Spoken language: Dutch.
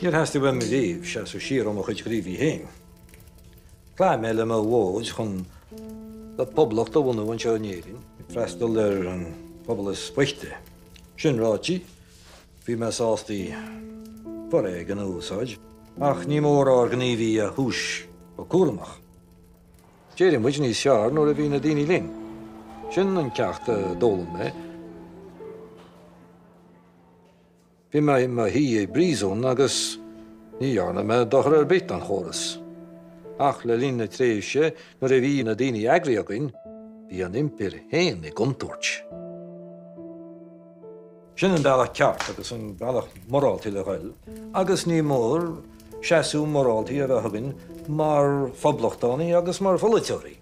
Hier has to win me se so sir om chuid gríhí héin. Klá meile me bhóid chun dat poblach do bhna bhain senéirin, freistal ar an pobl is spuchte. Sin rátí, hí me é gan úsáid, ach ní mór á gníhí a hús ó cuaach. Jéidir muid ní sear nó a bhí na daoine lin. Sin an ceachta dóla me, Bhí me ma hí é bríún agus níhearna me dochar ar bit an choras. Ach le lína tréise mar a bhí na daoine agriíagain, hí an impir héin i gomtúirt. Sin an dála ceart agus an bailach moráltaí le gail, agus ní mór seaú moráltaí a bheithagann mar fablochtánaí agus mar foliteoí.